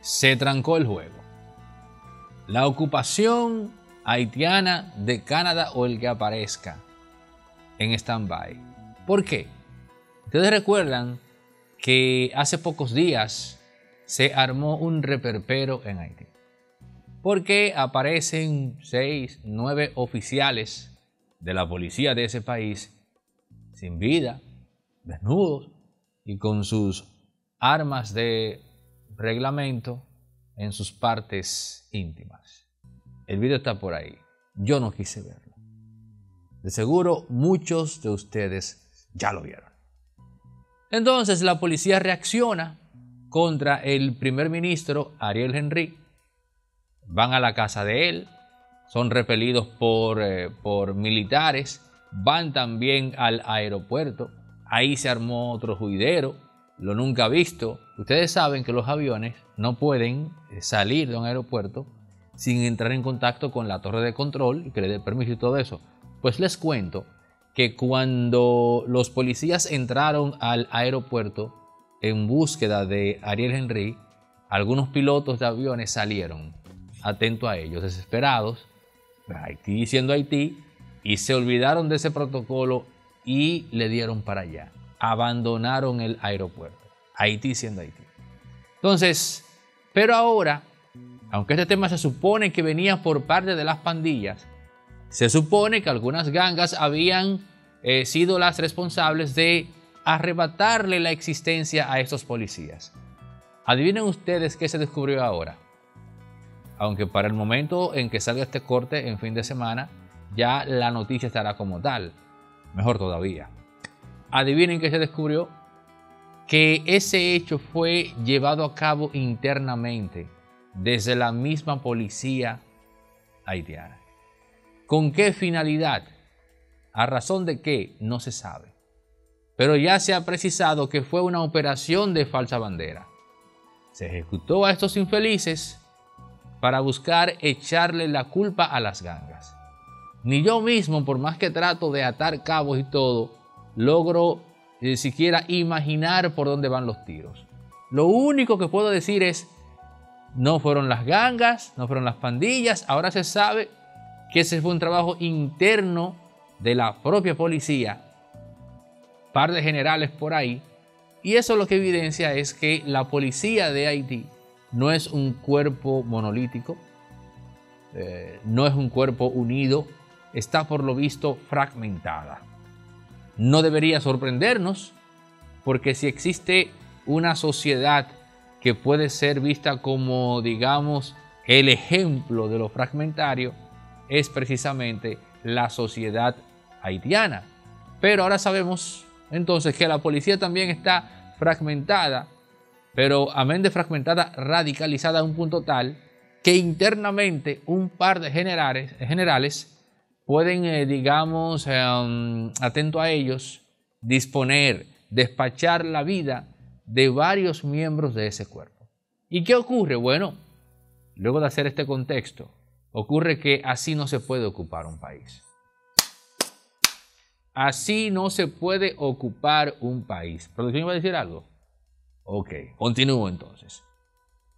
se trancó el juego. La ocupación haitiana de Canadá o el que aparezca en stand-by. ¿Por qué? Ustedes recuerdan que hace pocos días se armó un reperpero en Haití. Porque aparecen seis, nueve oficiales de la policía de ese país sin vida, desnudos y con sus armas de reglamento en sus partes íntimas. El video está por ahí. Yo no quise verlo. De seguro muchos de ustedes ya lo vieron. Entonces la policía reacciona contra el primer ministro Ariel Henry. Van a la casa de él, son repelidos por, eh, por militares, van también al aeropuerto. Ahí se armó otro juidero, lo nunca visto. Ustedes saben que los aviones no pueden eh, salir de un aeropuerto sin entrar en contacto con la torre de control que le dé permiso y todo eso. Pues les cuento que cuando los policías entraron al aeropuerto en búsqueda de Ariel Henry, algunos pilotos de aviones salieron, atentos a ellos, desesperados, Haití siendo Haití, y se olvidaron de ese protocolo y le dieron para allá. Abandonaron el aeropuerto. Haití siendo Haití. Entonces, pero ahora, aunque este tema se supone que venía por parte de las pandillas, se supone que algunas gangas habían eh, sido las responsables de arrebatarle la existencia a estos policías. Adivinen ustedes qué se descubrió ahora. Aunque para el momento en que salga este corte en fin de semana, ya la noticia estará como tal. Mejor todavía. Adivinen qué se descubrió. Que ese hecho fue llevado a cabo internamente desde la misma policía haitiana. ¿Con qué finalidad? ¿A razón de qué? No se sabe. Pero ya se ha precisado que fue una operación de falsa bandera. Se ejecutó a estos infelices para buscar echarle la culpa a las gangas. Ni yo mismo, por más que trato de atar cabos y todo, logro ni siquiera imaginar por dónde van los tiros. Lo único que puedo decir es, no fueron las gangas, no fueron las pandillas, ahora se sabe que ese fue un trabajo interno de la propia policía, par de generales por ahí, y eso lo que evidencia es que la policía de Haití no es un cuerpo monolítico, eh, no es un cuerpo unido, está por lo visto fragmentada. No debería sorprendernos, porque si existe una sociedad que puede ser vista como, digamos, el ejemplo de lo fragmentario, es precisamente la sociedad haitiana. Pero ahora sabemos entonces que la policía también está fragmentada, pero amén de fragmentada, radicalizada a un punto tal que internamente un par de generales, generales pueden, eh, digamos, em, atento a ellos, disponer, despachar la vida de varios miembros de ese cuerpo. ¿Y qué ocurre? Bueno, luego de hacer este contexto, Ocurre que así no se puede ocupar un país. Así no se puede ocupar un país. ¿Producción iba a decir algo? Ok, continúo entonces.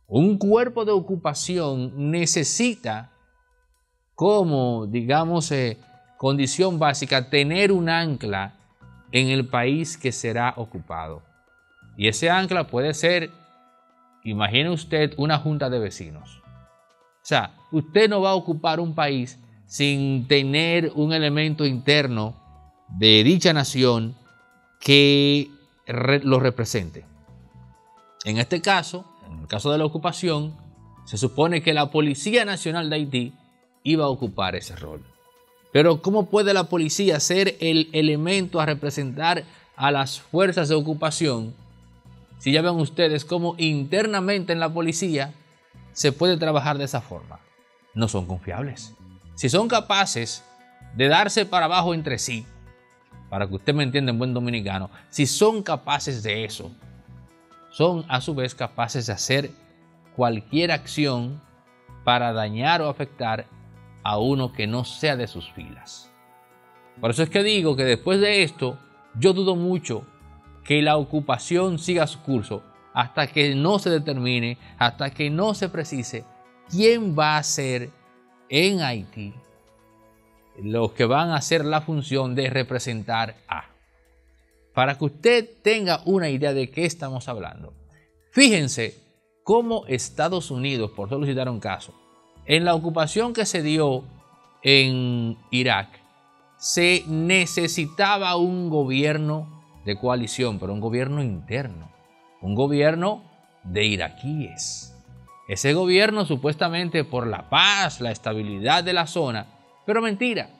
Un cuerpo de ocupación necesita como, digamos, eh, condición básica tener un ancla en el país que será ocupado. Y ese ancla puede ser, imagine usted, una junta de vecinos. O sea, usted no va a ocupar un país sin tener un elemento interno de dicha nación que lo represente. En este caso, en el caso de la ocupación, se supone que la Policía Nacional de Haití iba a ocupar ese rol. Pero ¿cómo puede la policía ser el elemento a representar a las fuerzas de ocupación si ya ven ustedes cómo internamente en la policía se puede trabajar de esa forma. No son confiables. Si son capaces de darse para abajo entre sí, para que usted me entienda en buen dominicano, si son capaces de eso, son a su vez capaces de hacer cualquier acción para dañar o afectar a uno que no sea de sus filas. Por eso es que digo que después de esto, yo dudo mucho que la ocupación siga su curso hasta que no se determine, hasta que no se precise quién va a ser en Haití los que van a hacer la función de representar a. Para que usted tenga una idea de qué estamos hablando. Fíjense cómo Estados Unidos, por solicitar un caso, en la ocupación que se dio en Irak, se necesitaba un gobierno de coalición, pero un gobierno interno, un gobierno de iraquíes. Ese gobierno supuestamente por la paz, la estabilidad de la zona, pero mentira,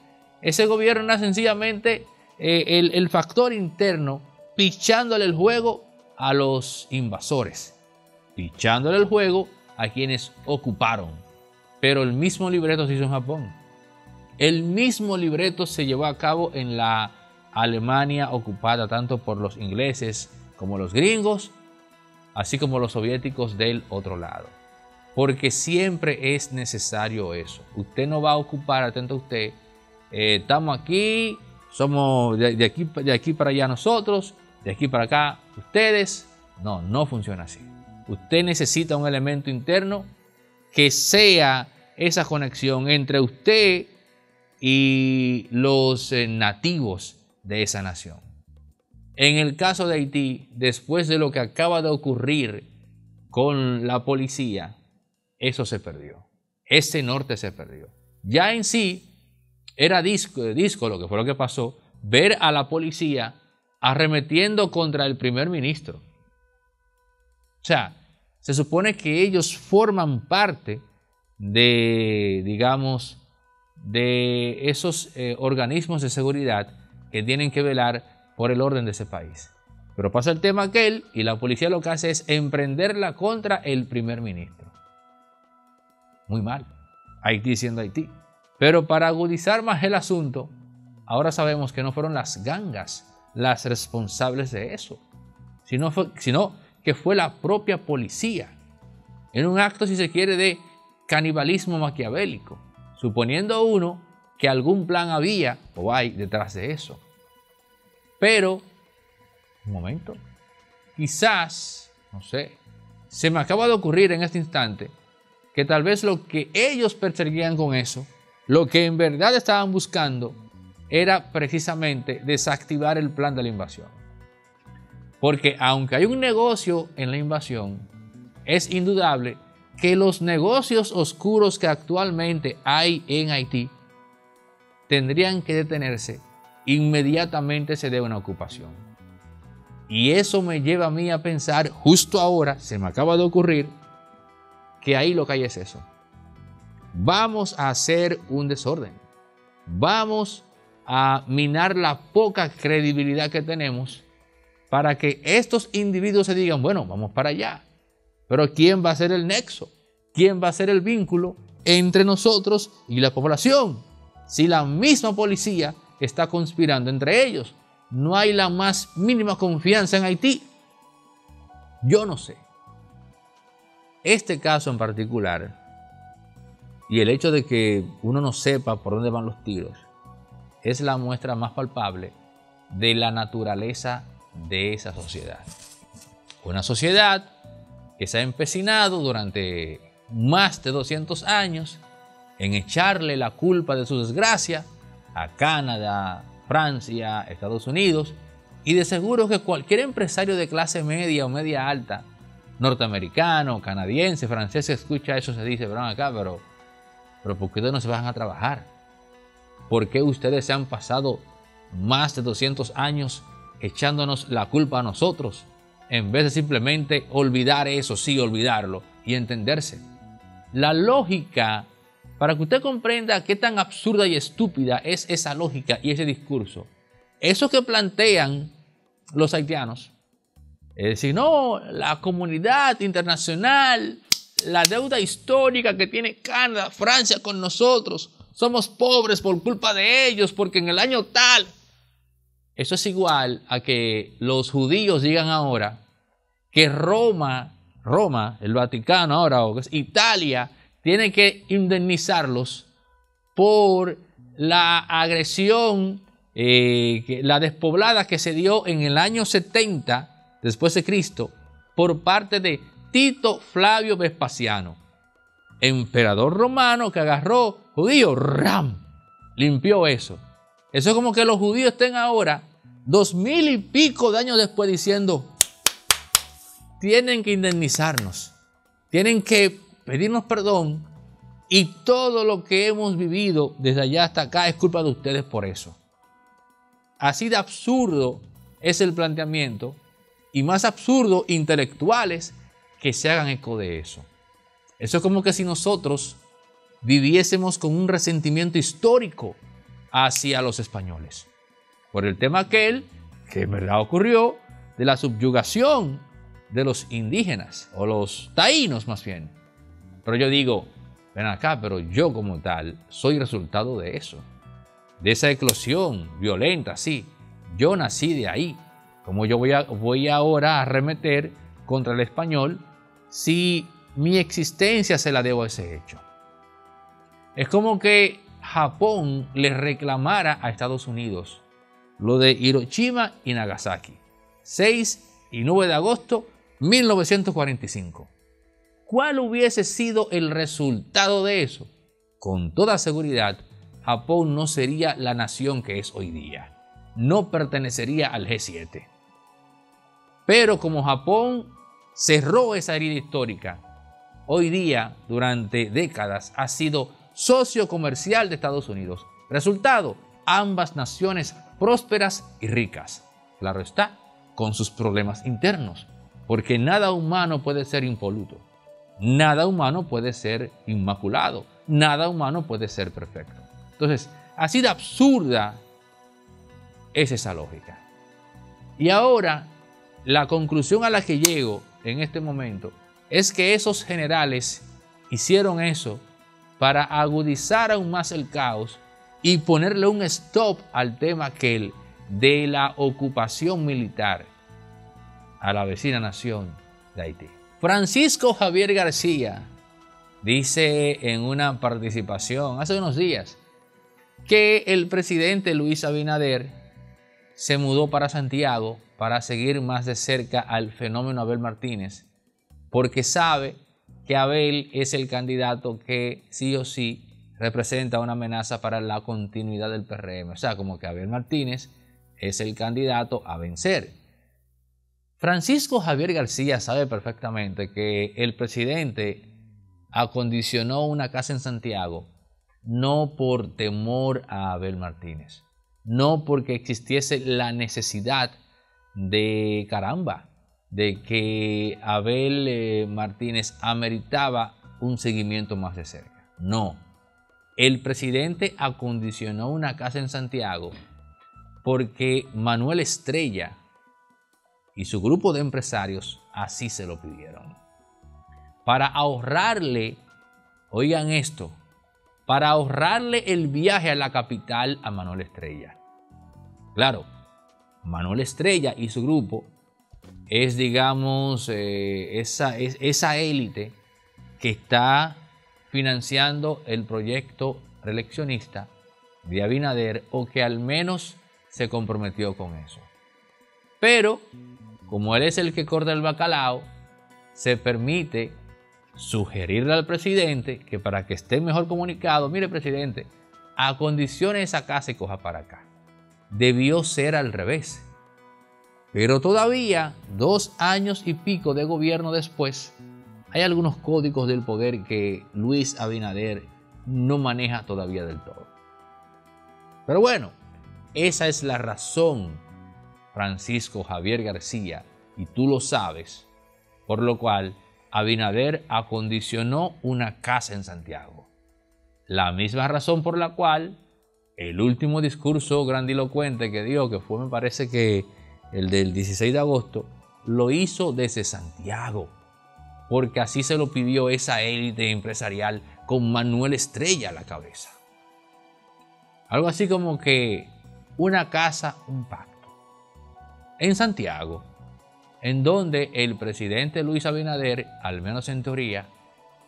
ese gobierno era sencillamente eh, el, el factor interno pichándole el juego a los invasores, pichándole el juego a quienes ocuparon. Pero el mismo libreto se hizo en Japón. El mismo libreto se llevó a cabo en la Alemania ocupada tanto por los ingleses como los gringos, así como los soviéticos del otro lado. Porque siempre es necesario eso. Usted no va a ocupar, atento a usted, eh, estamos aquí, somos de, aquí, de aquí para allá nosotros, de aquí para acá ustedes. No, no funciona así. Usted necesita un elemento interno que sea esa conexión entre usted y los eh, nativos de esa nación. En el caso de Haití, después de lo que acaba de ocurrir con la policía, eso se perdió. Ese norte se perdió. Ya en sí era disco, disco lo que fue lo que pasó, ver a la policía arremetiendo contra el primer ministro. O sea, se supone que ellos forman parte de, digamos, de esos eh, organismos de seguridad que tienen que velar por el orden de ese país. Pero pasa el tema aquel y la policía lo que hace es emprenderla contra el primer ministro. Muy mal. Haití siendo Haití. Pero para agudizar más el asunto, ahora sabemos que no fueron las gangas las responsables de eso, sino, sino que fue la propia policía, en un acto, si se quiere, de canibalismo maquiavélico, suponiendo uno que algún plan había o hay detrás de eso. Pero, un momento, quizás, no sé, se me acaba de ocurrir en este instante que tal vez lo que ellos perseguían con eso, lo que en verdad estaban buscando, era precisamente desactivar el plan de la invasión. Porque aunque hay un negocio en la invasión, es indudable que los negocios oscuros que actualmente hay en Haití tendrían que detenerse inmediatamente se dé una ocupación. Y eso me lleva a mí a pensar, justo ahora, se me acaba de ocurrir, que ahí lo que hay es eso. Vamos a hacer un desorden. Vamos a minar la poca credibilidad que tenemos para que estos individuos se digan, bueno, vamos para allá. Pero ¿quién va a ser el nexo? ¿Quién va a ser el vínculo entre nosotros y la población? Si la misma policía está conspirando entre ellos, no hay la más mínima confianza en Haití. Yo no sé. Este caso en particular y el hecho de que uno no sepa por dónde van los tiros es la muestra más palpable de la naturaleza de esa sociedad. Una sociedad que se ha empecinado durante más de 200 años en echarle la culpa de su desgracia a Canadá, Francia, Estados Unidos, y de seguro que cualquier empresario de clase media o media alta norteamericano, canadiense, francés, escucha eso, se dice, pero acá, pero, pero ¿por qué ustedes no se van a trabajar? ¿Por qué ustedes se han pasado más de 200 años echándonos la culpa a nosotros? En vez de simplemente olvidar eso, sí, olvidarlo y entenderse. La lógica, para que usted comprenda qué tan absurda y estúpida es esa lógica y ese discurso, eso que plantean los haitianos, es decir, no, la comunidad internacional, la deuda histórica que tiene Canadá, Francia con nosotros, somos pobres por culpa de ellos, porque en el año tal. Eso es igual a que los judíos digan ahora que Roma, Roma, el Vaticano ahora, o Italia, tiene que indemnizarlos por la agresión, eh, la despoblada que se dio en el año 70 después de Cristo por parte de Tito Flavio Vespasiano, emperador romano que agarró judío, ram, limpió eso. Eso es como que los judíos estén ahora, dos mil y pico de años después, diciendo, tienen que indemnizarnos, tienen que pedirnos perdón y todo lo que hemos vivido desde allá hasta acá es culpa de ustedes por eso. Así de absurdo es el planteamiento y más absurdo intelectuales que se hagan eco de eso. Eso es como que si nosotros viviésemos con un resentimiento histórico hacia los españoles. Por el tema aquel que en verdad ocurrió de la subyugación de los indígenas o los taínos más bien. Pero yo digo, ven acá, pero yo como tal soy resultado de eso, de esa eclosión violenta, sí. Yo nací de ahí. Como yo voy, a, voy ahora a arremeter contra el español si mi existencia se la debo a ese hecho. Es como que Japón le reclamara a Estados Unidos lo de Hiroshima y Nagasaki, 6 y 9 de agosto 1945. ¿Cuál hubiese sido el resultado de eso? Con toda seguridad, Japón no sería la nación que es hoy día. No pertenecería al G7. Pero como Japón cerró esa herida histórica, hoy día, durante décadas, ha sido socio comercial de Estados Unidos. Resultado, ambas naciones prósperas y ricas. Claro está, con sus problemas internos, porque nada humano puede ser impoluto, nada humano puede ser inmaculado, nada humano puede ser perfecto. Entonces, así de absurda es esa lógica. Y ahora, la conclusión a la que llego en este momento es que esos generales hicieron eso para agudizar aún más el caos y ponerle un stop al tema aquel de la ocupación militar a la vecina nación de Haití. Francisco Javier García dice en una participación hace unos días que el presidente Luis Abinader se mudó para Santiago para seguir más de cerca al fenómeno Abel Martínez, porque sabe que Abel es el candidato que sí o sí representa una amenaza para la continuidad del PRM. O sea, como que Abel Martínez es el candidato a vencer. Francisco Javier García sabe perfectamente que el presidente acondicionó una casa en Santiago no por temor a Abel Martínez, no porque existiese la necesidad de caramba, de que Abel eh, Martínez ameritaba un seguimiento más de cerca. No. El presidente acondicionó una casa en Santiago porque Manuel Estrella y su grupo de empresarios así se lo pidieron. Para ahorrarle, oigan esto, para ahorrarle el viaje a la capital a Manuel Estrella. Claro, Manuel Estrella y su grupo es, digamos, eh, esa, esa élite que está financiando el proyecto reeleccionista de Abinader o que al menos se comprometió con eso. Pero, como él es el que corta el bacalao, se permite sugerirle al presidente que para que esté mejor comunicado, mire presidente, acondicione esa casa y coja para acá. Debió ser al revés. Pero todavía, dos años y pico de gobierno después, hay algunos códigos del poder que Luis Abinader no maneja todavía del todo. Pero bueno, esa es la razón, Francisco Javier García, y tú lo sabes, por lo cual Abinader acondicionó una casa en Santiago. La misma razón por la cual el último discurso grandilocuente que dio, que fue me parece que el del 16 de agosto, lo hizo desde Santiago, porque así se lo pidió esa élite empresarial con Manuel Estrella a la cabeza. Algo así como que una casa, un pacto. En Santiago, en donde el presidente Luis Abinader, al menos en teoría,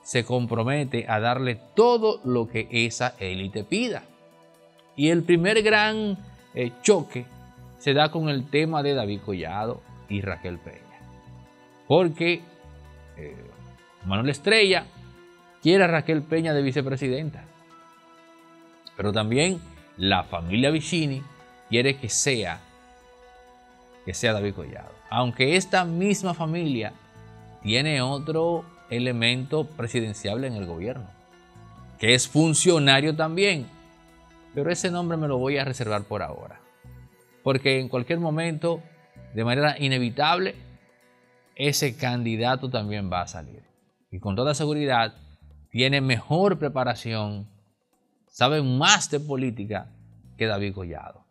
se compromete a darle todo lo que esa élite pida. Y el primer gran eh, choque se da con el tema de David Collado y Raquel Peña. porque eh, Manuel Estrella quiere a Raquel Peña de vicepresidenta. Pero también la familia Vicini quiere que sea que sea David Collado. Aunque esta misma familia tiene otro elemento presidencial en el gobierno, que es funcionario también. Pero ese nombre me lo voy a reservar por ahora. Porque en cualquier momento, de manera inevitable, ese candidato también va a salir. Y con toda seguridad, tiene mejor preparación, sabe más de política que David Collado.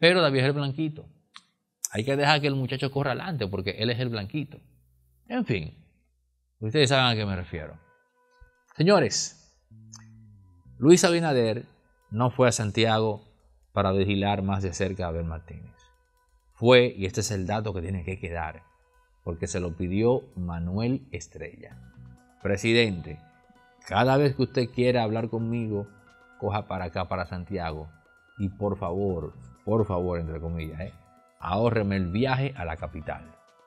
Pero David es el blanquito. Hay que dejar que el muchacho corra adelante porque él es el blanquito. En fin, ustedes saben a qué me refiero. Señores, Luis Abinader no fue a Santiago para vigilar más de cerca a Abel Martínez. Fue, y este es el dato que tiene que quedar, porque se lo pidió Manuel Estrella. Presidente, cada vez que usted quiera hablar conmigo, coja para acá, para Santiago, y por favor, por favor, entre comillas, ¿eh? ahórreme el viaje a la capital.